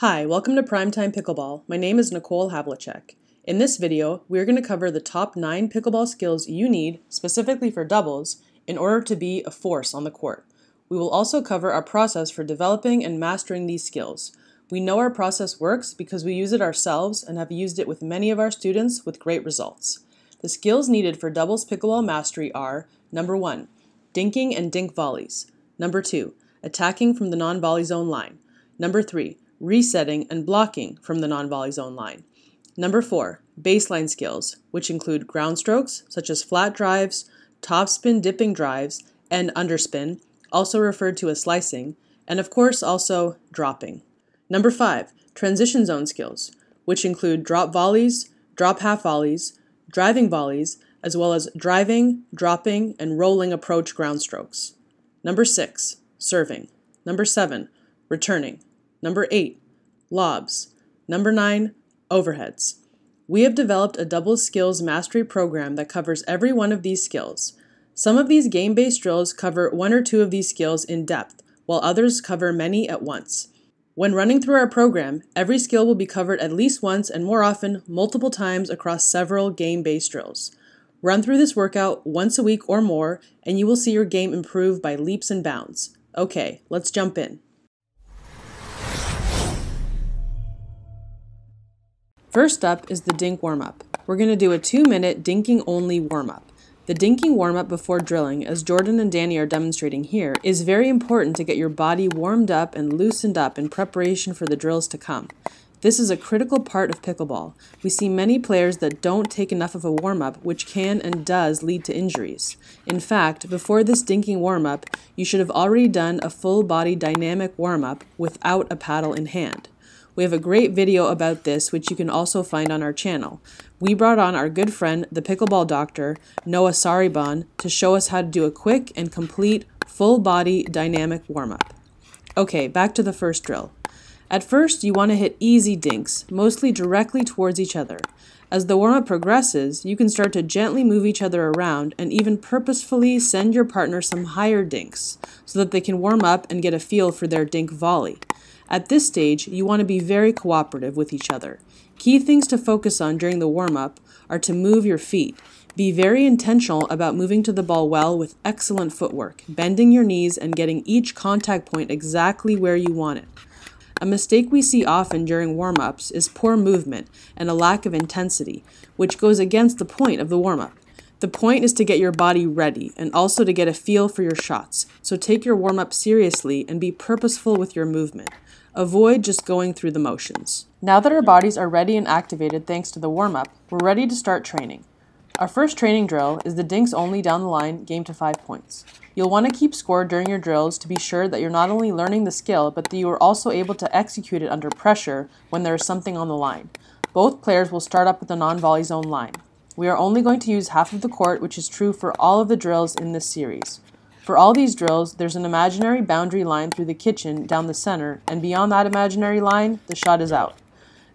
Hi, welcome to Primetime Pickleball. My name is Nicole Havlicek. In this video, we are going to cover the top 9 pickleball skills you need, specifically for doubles, in order to be a force on the court. We will also cover our process for developing and mastering these skills. We know our process works because we use it ourselves and have used it with many of our students with great results. The skills needed for doubles pickleball mastery are number 1, dinking and dink volleys. Number 2, attacking from the non-volley zone line. Number 3, resetting and blocking from the non-volley zone line. Number 4, baseline skills, which include ground strokes such as flat drives, topspin dipping drives, and underspin, also referred to as slicing, and of course also dropping. Number 5, transition zone skills, which include drop volleys, drop half volleys, driving volleys, as well as driving, dropping, and rolling approach ground strokes. Number 6, serving. Number 7, returning. Number 8, lobs. Number 9, overheads. We have developed a double skills mastery program that covers every one of these skills. Some of these game based drills cover one or two of these skills in depth, while others cover many at once. When running through our program, every skill will be covered at least once and more often, multiple times across several game based drills. Run through this workout once a week or more, and you will see your game improve by leaps and bounds. Okay, let's jump in. First up is the dink warm up. We're going to do a two minute dinking only warm up. The dinking warm up before drilling, as Jordan and Danny are demonstrating here, is very important to get your body warmed up and loosened up in preparation for the drills to come. This is a critical part of pickleball. We see many players that don't take enough of a warm up, which can and does lead to injuries. In fact, before this dinking warm up, you should have already done a full body dynamic warm up without a paddle in hand. We have a great video about this, which you can also find on our channel. We brought on our good friend, the pickleball doctor, Noah Saribon, to show us how to do a quick and complete full body dynamic warm up. Okay, back to the first drill. At first, you want to hit easy dinks, mostly directly towards each other. As the warm up progresses, you can start to gently move each other around and even purposefully send your partner some higher dinks so that they can warm up and get a feel for their dink volley. At this stage, you want to be very cooperative with each other. Key things to focus on during the warm up are to move your feet. Be very intentional about moving to the ball well with excellent footwork, bending your knees and getting each contact point exactly where you want it. A mistake we see often during warm ups is poor movement and a lack of intensity, which goes against the point of the warm up. The point is to get your body ready and also to get a feel for your shots, so take your warm up seriously and be purposeful with your movement. Avoid just going through the motions. Now that our bodies are ready and activated thanks to the warm up, we're ready to start training. Our first training drill is the dinks only down the line game to 5 points. You'll want to keep score during your drills to be sure that you're not only learning the skill, but that you are also able to execute it under pressure when there is something on the line. Both players will start up at the non-volley zone line. We are only going to use half of the court, which is true for all of the drills in this series. For all these drills, there's an imaginary boundary line through the kitchen down the center, and beyond that imaginary line, the shot is out.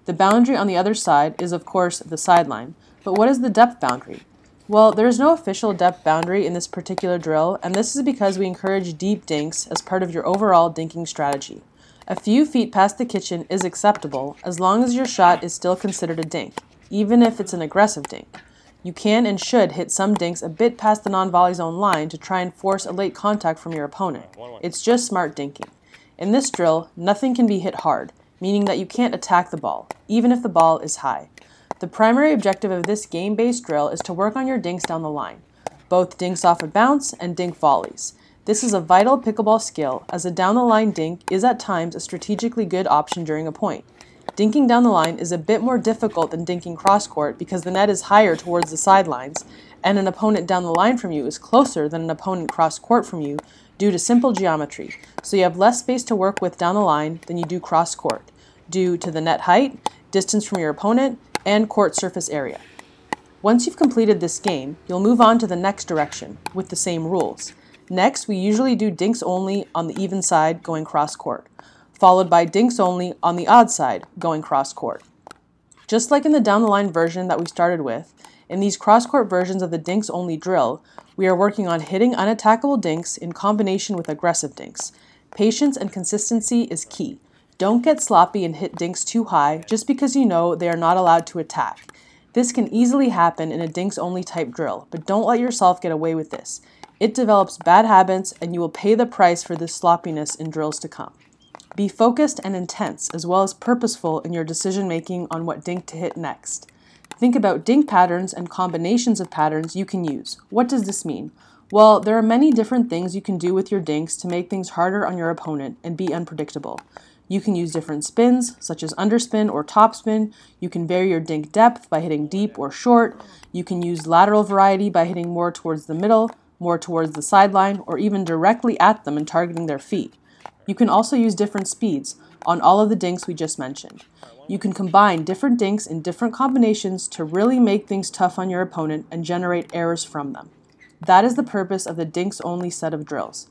The boundary on the other side is, of course, the sideline. But what is the depth boundary? Well, there is no official depth boundary in this particular drill, and this is because we encourage deep dinks as part of your overall dinking strategy. A few feet past the kitchen is acceptable as long as your shot is still considered a dink, even if it's an aggressive dink. You can and should hit some dinks a bit past the non-volley zone line to try and force a late contact from your opponent. It's just smart dinking. In this drill, nothing can be hit hard, meaning that you can't attack the ball, even if the ball is high. The primary objective of this game-based drill is to work on your dinks down the line, both dinks off a bounce and dink volleys. This is a vital pickleball skill, as a down-the-line dink is at times a strategically good option during a point. Dinking down the line is a bit more difficult than dinking cross court because the net is higher towards the sidelines, and an opponent down the line from you is closer than an opponent cross court from you due to simple geometry, so you have less space to work with down the line than you do cross court, due to the net height, distance from your opponent, and court surface area. Once you've completed this game, you'll move on to the next direction with the same rules. Next, we usually do dinks only on the even side going cross court followed by dinks only on the odd side, going cross court. Just like in the down the line version that we started with, in these cross court versions of the dinks only drill, we are working on hitting unattackable dinks in combination with aggressive dinks. Patience and consistency is key. Don't get sloppy and hit dinks too high just because you know they are not allowed to attack. This can easily happen in a dinks only type drill, but don't let yourself get away with this. It develops bad habits and you will pay the price for this sloppiness in drills to come. Be focused and intense, as well as purposeful in your decision making on what dink to hit next. Think about dink patterns and combinations of patterns you can use. What does this mean? Well, there are many different things you can do with your dinks to make things harder on your opponent and be unpredictable. You can use different spins, such as underspin or topspin. You can vary your dink depth by hitting deep or short. You can use lateral variety by hitting more towards the middle, more towards the sideline, or even directly at them and targeting their feet. You can also use different speeds on all of the dinks we just mentioned. You can combine different dinks in different combinations to really make things tough on your opponent and generate errors from them. That is the purpose of the dinks only set of drills.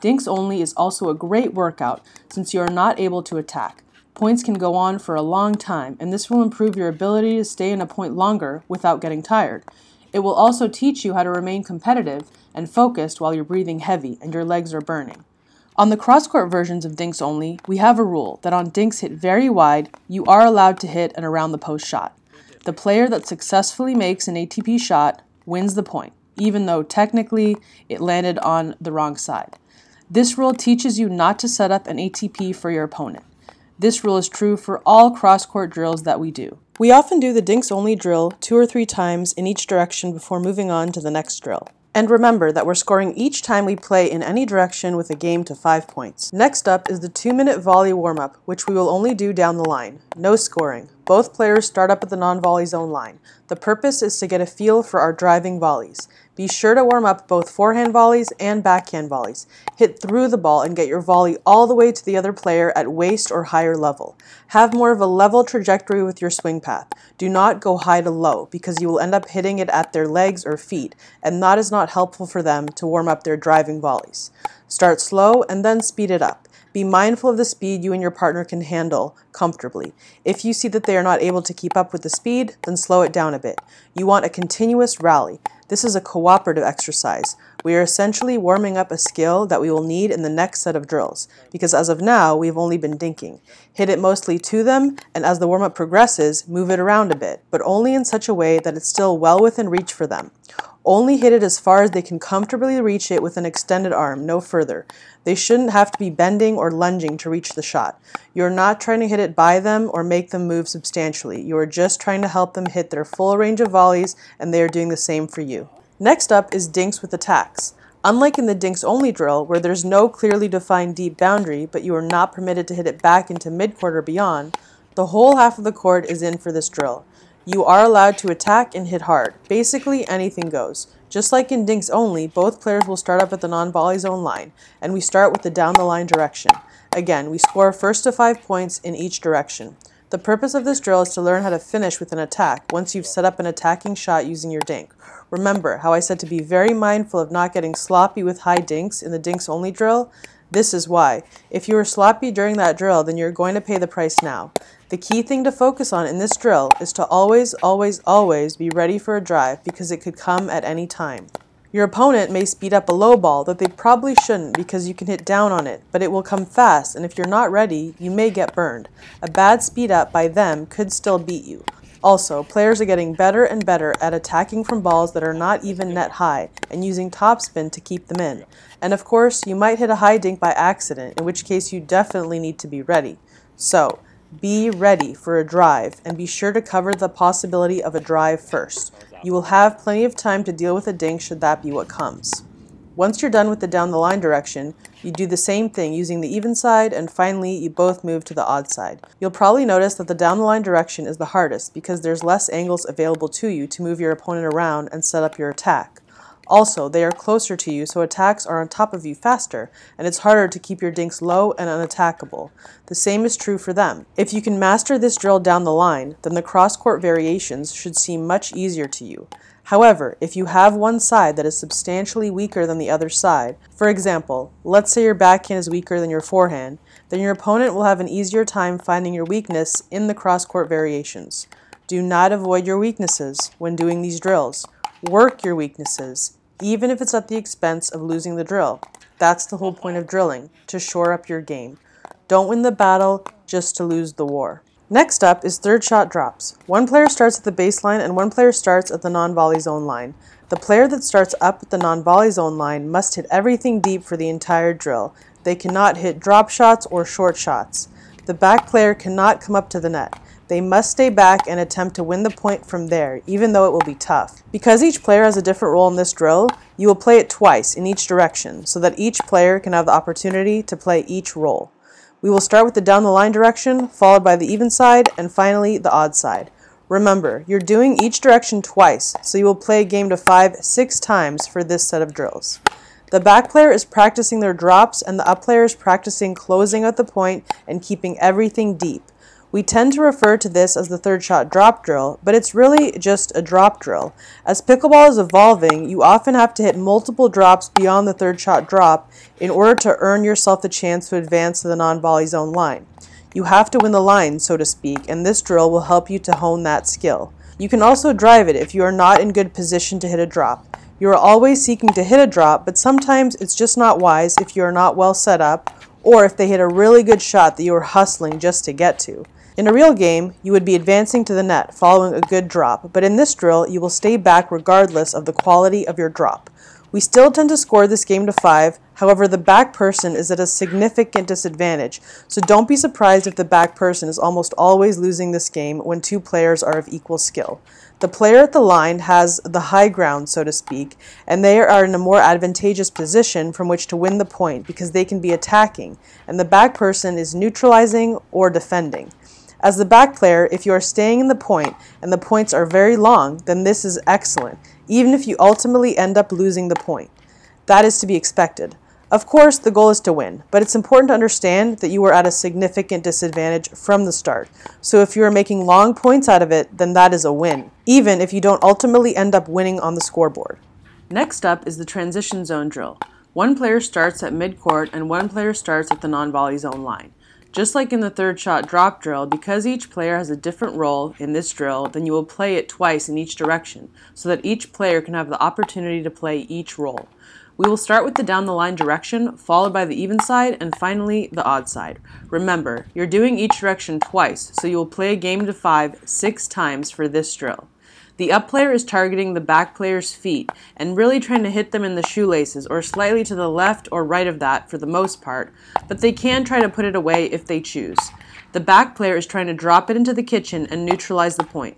Dinks only is also a great workout since you are not able to attack. Points can go on for a long time, and this will improve your ability to stay in a point longer without getting tired. It will also teach you how to remain competitive and focused while you're breathing heavy and your legs are burning. On the cross-court versions of dinks only, we have a rule that on dinks hit very wide, you are allowed to hit an around the post shot. The player that successfully makes an ATP shot wins the point, even though technically it landed on the wrong side. This rule teaches you not to set up an ATP for your opponent. This rule is true for all cross-court drills that we do. We often do the dinks only drill two or three times in each direction before moving on to the next drill. And remember that we're scoring each time we play in any direction with a game to 5 points. Next up is the 2 minute volley warm-up, which we will only do down the line. No scoring. Both players start up at the non-volley zone line. The purpose is to get a feel for our driving volleys. Be sure to warm up both forehand volleys and backhand volleys. Hit through the ball and get your volley all the way to the other player at waist or higher level. Have more of a level trajectory with your swing path. Do not go high to low because you will end up hitting it at their legs or feet, and that is not helpful for them to warm up their driving volleys. Start slow and then speed it up. Be mindful of the speed you and your partner can handle comfortably. If you see that they are not able to keep up with the speed, then slow it down a bit. You want a continuous rally. This is a cooperative exercise. We are essentially warming up a skill that we will need in the next set of drills, because as of now, we've only been dinking. Hit it mostly to them, and as the warm-up progresses, move it around a bit, but only in such a way that it's still well within reach for them. Only hit it as far as they can comfortably reach it with an extended arm, no further. They shouldn't have to be bending or lunging to reach the shot. You're not trying to hit it by them or make them move substantially. You are just trying to help them hit their full range of volleys, and they are doing the same for you. Next up is dinks with attacks. Unlike in the dinks only drill, where there's no clearly defined deep boundary, but you are not permitted to hit it back into midcourt or beyond, the whole half of the court is in for this drill. You are allowed to attack and hit hard. Basically, anything goes. Just like in dinks only, both players will start up at the non-volley zone line, and we start with the down-the-line direction. Again, we score first to five points in each direction. The purpose of this drill is to learn how to finish with an attack once you've set up an attacking shot using your dink. Remember how I said to be very mindful of not getting sloppy with high dinks in the dinks only drill? This is why. If you were sloppy during that drill, then you're going to pay the price now. The key thing to focus on in this drill is to always, always, always be ready for a drive because it could come at any time. Your opponent may speed up a low ball that they probably shouldn't because you can hit down on it, but it will come fast and if you're not ready, you may get burned. A bad speed up by them could still beat you. Also, players are getting better and better at attacking from balls that are not even net high and using topspin to keep them in. And of course, you might hit a high dink by accident, in which case you definitely need to be ready. So, be ready for a drive and be sure to cover the possibility of a drive first. You will have plenty of time to deal with a dink should that be what comes. Once you're done with the down the line direction, you do the same thing using the even side and finally you both move to the odd side. You'll probably notice that the down the line direction is the hardest because there's less angles available to you to move your opponent around and set up your attack. Also, they are closer to you, so attacks are on top of you faster, and it's harder to keep your dinks low and unattackable. The same is true for them. If you can master this drill down the line, then the cross-court variations should seem much easier to you. However, if you have one side that is substantially weaker than the other side, for example, let's say your backhand is weaker than your forehand, then your opponent will have an easier time finding your weakness in the cross-court variations. Do not avoid your weaknesses when doing these drills. Work your weaknesses, even if it's at the expense of losing the drill. That's the whole point of drilling, to shore up your game. Don't win the battle, just to lose the war. Next up is third shot drops. One player starts at the baseline and one player starts at the non-volley zone line. The player that starts up at the non-volley zone line must hit everything deep for the entire drill. They cannot hit drop shots or short shots. The back player cannot come up to the net. They must stay back and attempt to win the point from there, even though it will be tough. Because each player has a different role in this drill, you will play it twice in each direction, so that each player can have the opportunity to play each role. We will start with the down the line direction, followed by the even side, and finally the odd side. Remember, you're doing each direction twice, so you will play a game to five six times for this set of drills. The back player is practicing their drops, and the up player is practicing closing at the point and keeping everything deep. We tend to refer to this as the third shot drop drill, but it's really just a drop drill. As pickleball is evolving, you often have to hit multiple drops beyond the third shot drop in order to earn yourself the chance to advance to the non-volley zone line. You have to win the line, so to speak, and this drill will help you to hone that skill. You can also drive it if you are not in good position to hit a drop. You are always seeking to hit a drop, but sometimes it's just not wise if you are not well set up or if they hit a really good shot that you are hustling just to get to. In a real game, you would be advancing to the net following a good drop, but in this drill, you will stay back regardless of the quality of your drop. We still tend to score this game to 5, however the back person is at a significant disadvantage, so don't be surprised if the back person is almost always losing this game when two players are of equal skill. The player at the line has the high ground, so to speak, and they are in a more advantageous position from which to win the point because they can be attacking, and the back person is neutralizing or defending. As the back player, if you are staying in the point and the points are very long, then this is excellent, even if you ultimately end up losing the point. That is to be expected. Of course, the goal is to win, but it's important to understand that you are at a significant disadvantage from the start. So if you are making long points out of it, then that is a win, even if you don't ultimately end up winning on the scoreboard. Next up is the transition zone drill. One player starts at midcourt and one player starts at the non-volley zone line. Just like in the third shot drop drill, because each player has a different role in this drill, then you will play it twice in each direction, so that each player can have the opportunity to play each role. We will start with the down the line direction, followed by the even side, and finally the odd side. Remember, you're doing each direction twice, so you will play a game to five six times for this drill. The up player is targeting the back player's feet and really trying to hit them in the shoelaces or slightly to the left or right of that for the most part, but they can try to put it away if they choose. The back player is trying to drop it into the kitchen and neutralize the point.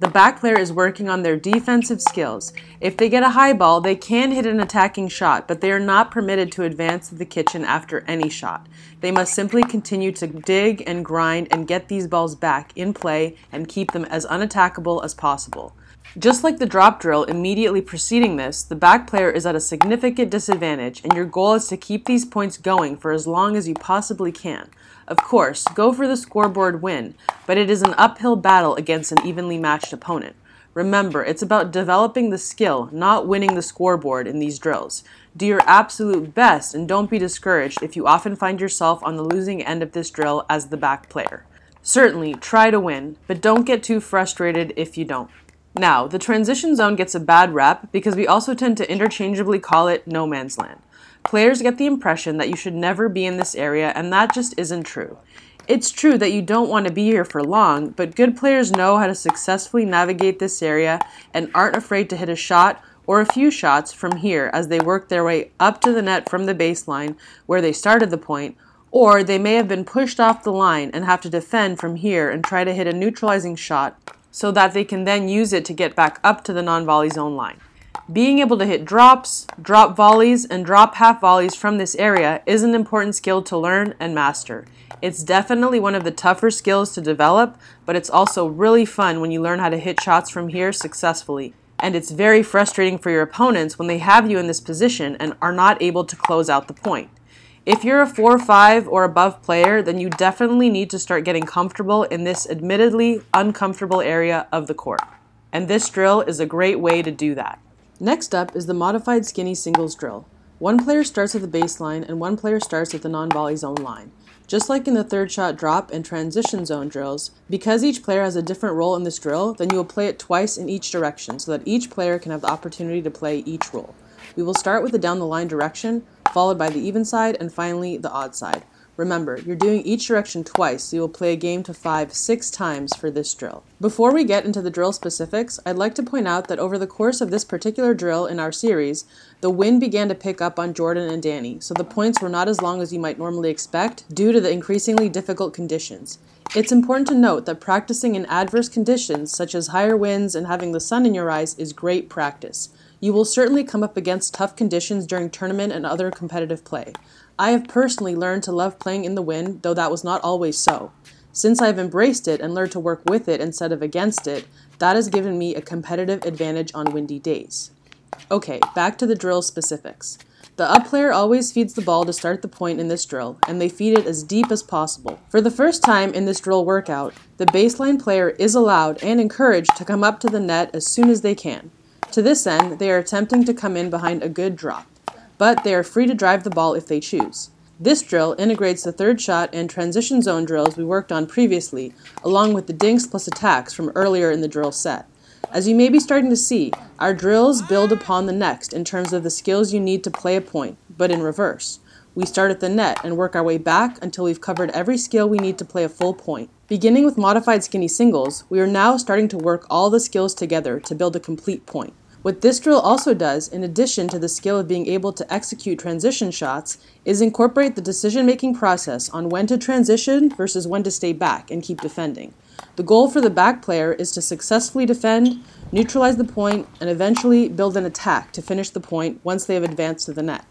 The back player is working on their defensive skills. If they get a high ball, they can hit an attacking shot, but they are not permitted to advance to the kitchen after any shot. They must simply continue to dig and grind and get these balls back in play and keep them as unattackable as possible. Just like the drop drill immediately preceding this, the back player is at a significant disadvantage and your goal is to keep these points going for as long as you possibly can. Of course, go for the scoreboard win, but it is an uphill battle against an evenly matched opponent. Remember, it's about developing the skill, not winning the scoreboard in these drills. Do your absolute best and don't be discouraged if you often find yourself on the losing end of this drill as the back player. Certainly, try to win, but don't get too frustrated if you don't. Now, the transition zone gets a bad rap because we also tend to interchangeably call it no man's land. Players get the impression that you should never be in this area, and that just isn't true. It's true that you don't want to be here for long, but good players know how to successfully navigate this area and aren't afraid to hit a shot or a few shots from here as they work their way up to the net from the baseline where they started the point, or they may have been pushed off the line and have to defend from here and try to hit a neutralizing shot so that they can then use it to get back up to the non-volley zone line. Being able to hit drops, drop volleys, and drop half volleys from this area is an important skill to learn and master. It's definitely one of the tougher skills to develop, but it's also really fun when you learn how to hit shots from here successfully. And it's very frustrating for your opponents when they have you in this position and are not able to close out the point. If you're a 4-5 or above player, then you definitely need to start getting comfortable in this admittedly uncomfortable area of the court. And this drill is a great way to do that. Next up is the modified skinny singles drill. One player starts at the baseline and one player starts at the non-volley zone line. Just like in the third shot drop and transition zone drills, because each player has a different role in this drill, then you will play it twice in each direction so that each player can have the opportunity to play each role. We will start with the down the line direction, followed by the even side, and finally the odd side. Remember, you're doing each direction twice, so you will play a game to 5 six times for this drill. Before we get into the drill specifics, I'd like to point out that over the course of this particular drill in our series, the wind began to pick up on Jordan and Danny, so the points were not as long as you might normally expect due to the increasingly difficult conditions. It's important to note that practicing in adverse conditions, such as higher winds and having the sun in your eyes, is great practice. You will certainly come up against tough conditions during tournament and other competitive play. I have personally learned to love playing in the wind, though that was not always so. Since I have embraced it and learned to work with it instead of against it, that has given me a competitive advantage on windy days. Okay, back to the drill specifics. The up player always feeds the ball to start the point in this drill, and they feed it as deep as possible. For the first time in this drill workout, the baseline player is allowed and encouraged to come up to the net as soon as they can. To this end, they are attempting to come in behind a good drop, but they are free to drive the ball if they choose. This drill integrates the third shot and transition zone drills we worked on previously, along with the dinks plus attacks from earlier in the drill set. As you may be starting to see, our drills build upon the next in terms of the skills you need to play a point, but in reverse. We start at the net and work our way back until we've covered every skill we need to play a full point. Beginning with modified skinny singles, we are now starting to work all the skills together to build a complete point. What this drill also does, in addition to the skill of being able to execute transition shots, is incorporate the decision-making process on when to transition versus when to stay back and keep defending. The goal for the back player is to successfully defend, neutralize the point, and eventually build an attack to finish the point once they have advanced to the net.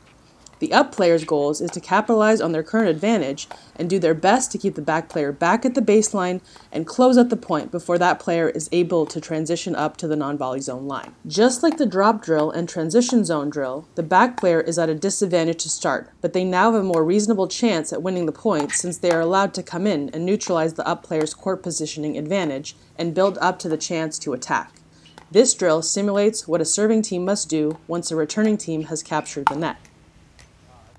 The up player's goals is to capitalize on their current advantage and do their best to keep the back player back at the baseline and close at the point before that player is able to transition up to the non-volley zone line. Just like the drop drill and transition zone drill, the back player is at a disadvantage to start, but they now have a more reasonable chance at winning the point since they are allowed to come in and neutralize the up player's court positioning advantage and build up to the chance to attack. This drill simulates what a serving team must do once a returning team has captured the net.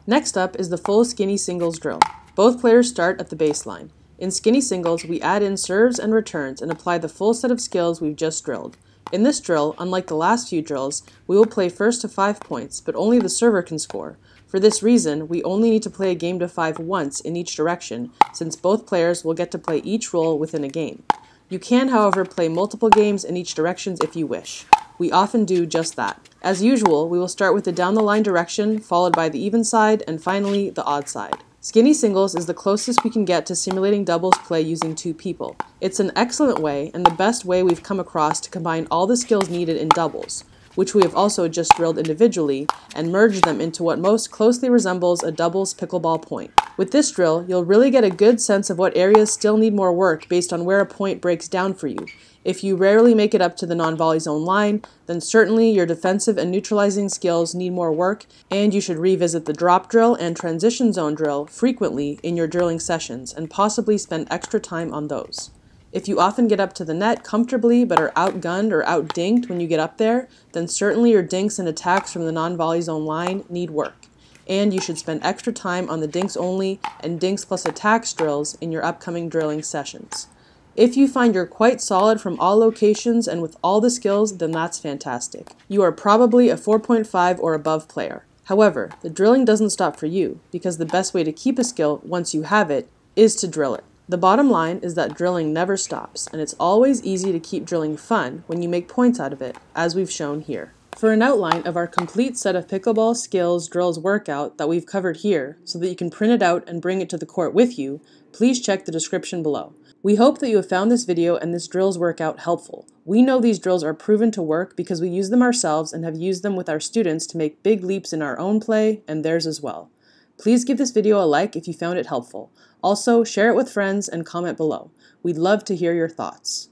Next up is the full skinny singles drill. Both players start at the baseline. In skinny singles, we add in serves and returns and apply the full set of skills we've just drilled. In this drill, unlike the last few drills, we will play first to 5 points, but only the server can score. For this reason, we only need to play a game to 5 once in each direction, since both players will get to play each role within a game. You can, however, play multiple games in each directions if you wish. We often do just that. As usual, we will start with the down the line direction, followed by the even side, and finally the odd side. Skinny singles is the closest we can get to simulating doubles play using two people. It's an excellent way and the best way we've come across to combine all the skills needed in doubles, which we have also just drilled individually, and merge them into what most closely resembles a doubles pickleball point. With this drill, you'll really get a good sense of what areas still need more work based on where a point breaks down for you, if you rarely make it up to the non-volley zone line, then certainly your defensive and neutralizing skills need more work, and you should revisit the drop drill and transition zone drill frequently in your drilling sessions and possibly spend extra time on those. If you often get up to the net comfortably but are outgunned or outdinked when you get up there, then certainly your dinks and attacks from the non-volley zone line need work. And you should spend extra time on the dinks only and dinks plus attacks drills in your upcoming drilling sessions. If you find you're quite solid from all locations and with all the skills, then that's fantastic. You are probably a 4.5 or above player. However, the drilling doesn't stop for you, because the best way to keep a skill once you have it is to drill it. The bottom line is that drilling never stops, and it's always easy to keep drilling fun when you make points out of it, as we've shown here. For an outline of our complete set of pickleball skills drills workout that we've covered here, so that you can print it out and bring it to the court with you, please check the description below. We hope that you have found this video and this drills workout helpful. We know these drills are proven to work because we use them ourselves and have used them with our students to make big leaps in our own play and theirs as well. Please give this video a like if you found it helpful. Also, share it with friends and comment below. We'd love to hear your thoughts.